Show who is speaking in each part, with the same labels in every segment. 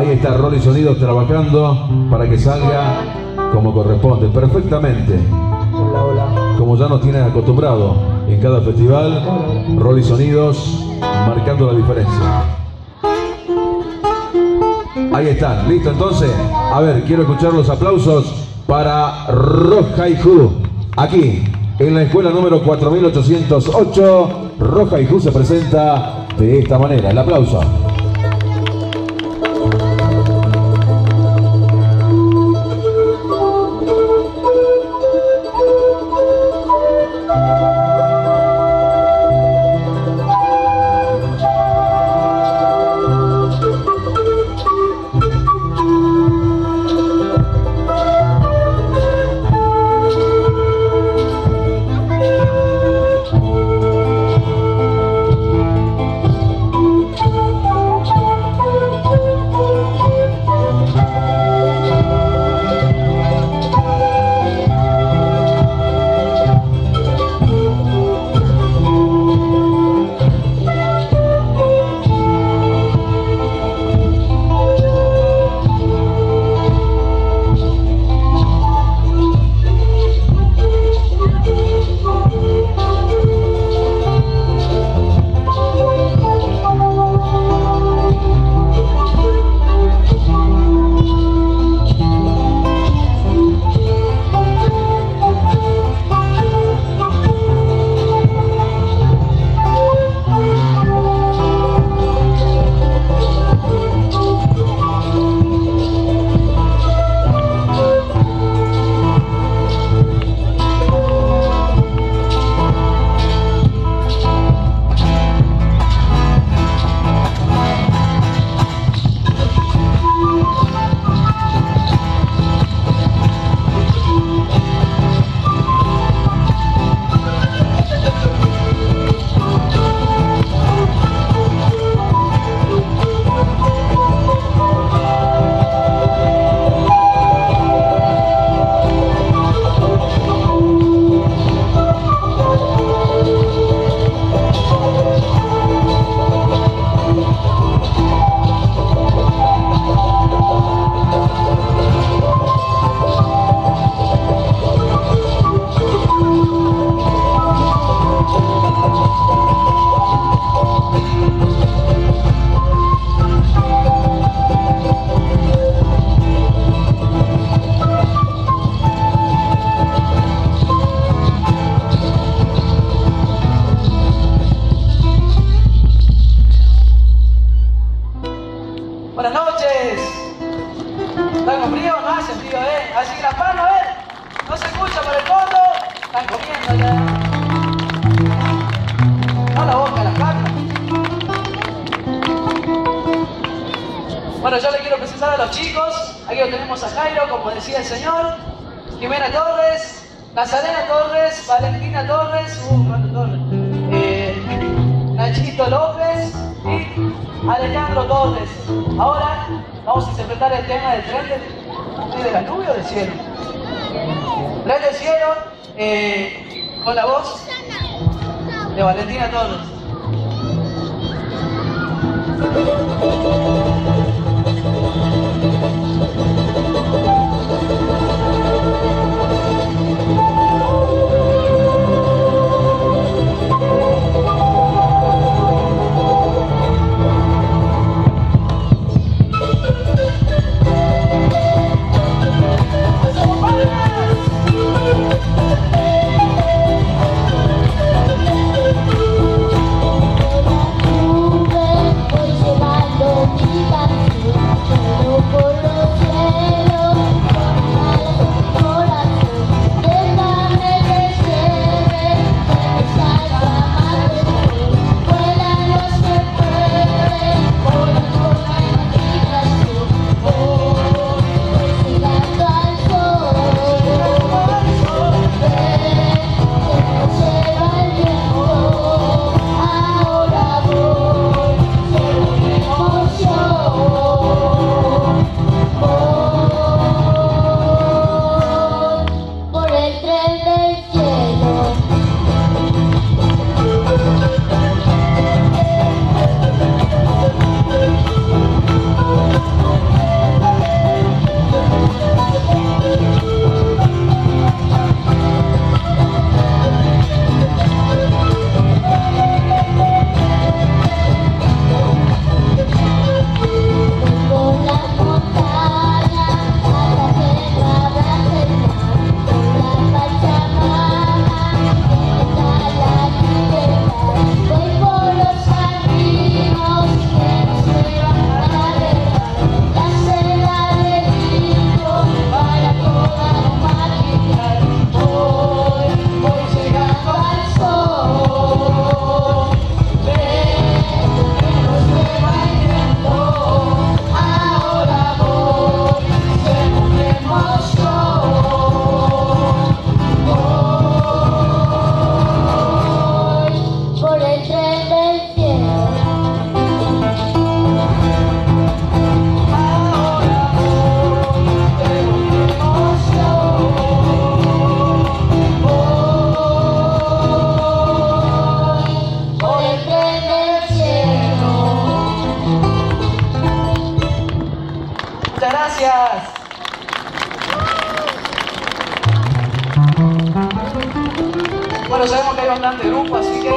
Speaker 1: Ahí está Rolly Sonidos trabajando para que salga como corresponde, perfectamente.
Speaker 2: Hola, hola.
Speaker 1: Como ya nos tienen acostumbrado en cada festival, Rolly Sonidos marcando la diferencia. Ahí están, listo entonces. A ver, quiero escuchar los aplausos para Roja y Ju. Aquí, en la escuela número 4808, Roja y Ju se presenta de esta manera. El aplauso.
Speaker 3: Bueno, yo le quiero presentar a los chicos. Aquí lo tenemos a Jairo, como decía el señor. Jimena Torres, Nazarena Torres, Valentina Torres, uh, ¿cuánto Torres? Eh, Nachito López y Alejandro Torres. Ahora vamos a interpretar el tema del tren ¿sí, de la nube o del cielo. Tren del cielo eh, con la voz de Valentina Torres. Bastante grupo, así que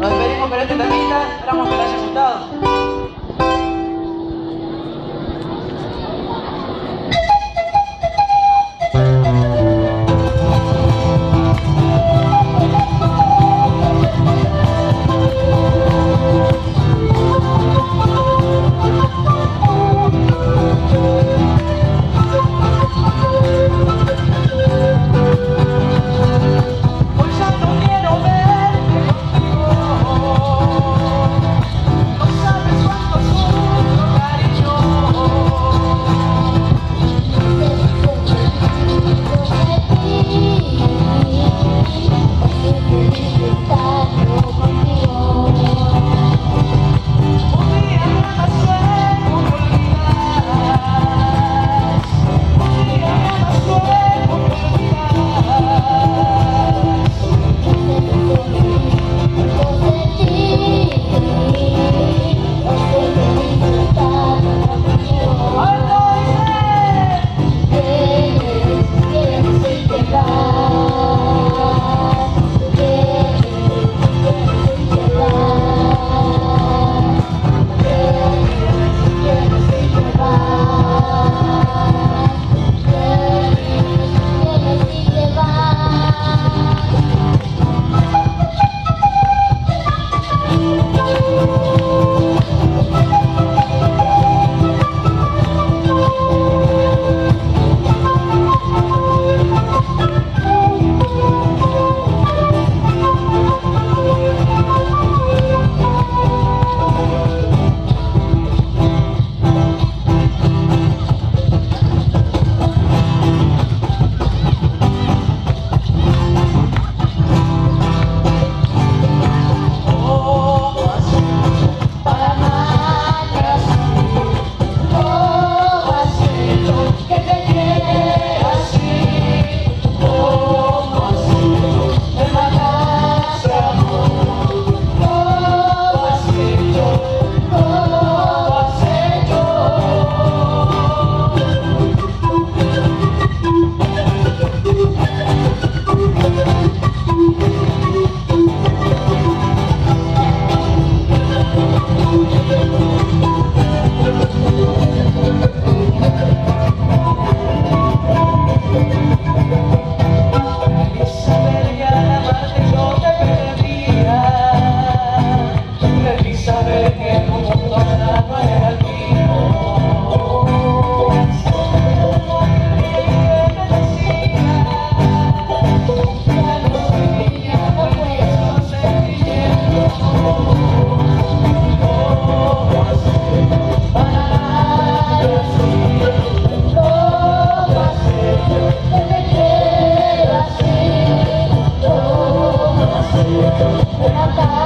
Speaker 3: nos despedimos con este temita. Esperamos que les haya gustado. あな
Speaker 1: た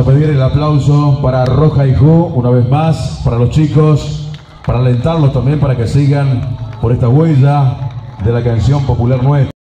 Speaker 1: a pedir el aplauso para Roja y Ju, una vez más, para los chicos, para alentarlos también para que sigan por esta huella de la canción popular nuestra.